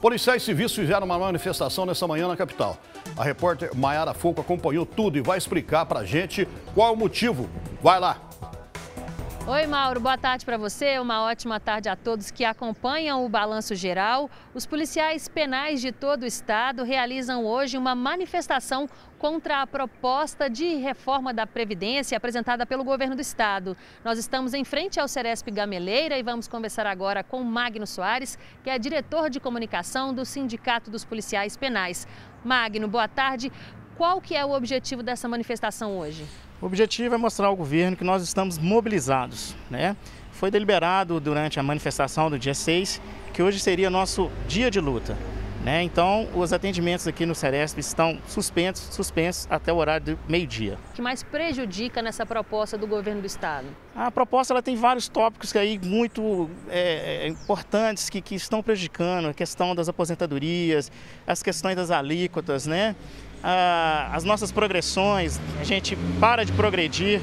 Policiais civis fizeram uma manifestação nessa manhã na capital. A repórter Maiara Foco acompanhou tudo e vai explicar pra gente qual o motivo. Vai lá! Oi, Mauro, boa tarde para você. Uma ótima tarde a todos que acompanham o Balanço Geral. Os policiais penais de todo o estado realizam hoje uma manifestação contra a proposta de reforma da Previdência apresentada pelo governo do estado. Nós estamos em frente ao Ceresp Gameleira e vamos conversar agora com Magno Soares, que é diretor de comunicação do Sindicato dos Policiais Penais. Magno, boa tarde. Qual que é o objetivo dessa manifestação hoje? O objetivo é mostrar ao governo que nós estamos mobilizados. Né? Foi deliberado durante a manifestação do dia 6 que hoje seria nosso dia de luta. Né? Então, os atendimentos aqui no Ceresp estão suspensos, suspensos até o horário do meio-dia. O que mais prejudica nessa proposta do governo do Estado? A proposta ela tem vários tópicos aí muito é, é importantes que, que estão prejudicando, a questão das aposentadorias, as questões das alíquotas, né? Ah, as nossas progressões, a gente para de progredir,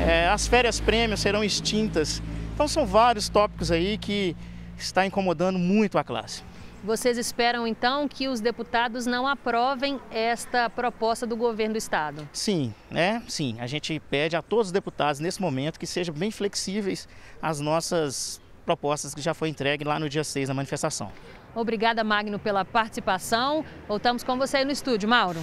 é, as férias prêmios serão extintas. Então são vários tópicos aí que está incomodando muito a classe. Vocês esperam então que os deputados não aprovem esta proposta do governo do estado? Sim, né? Sim. A gente pede a todos os deputados nesse momento que sejam bem flexíveis às nossas propostas que já foi entregue lá no dia 6 na manifestação. Obrigada, Magno, pela participação. Voltamos com você aí no estúdio, Mauro.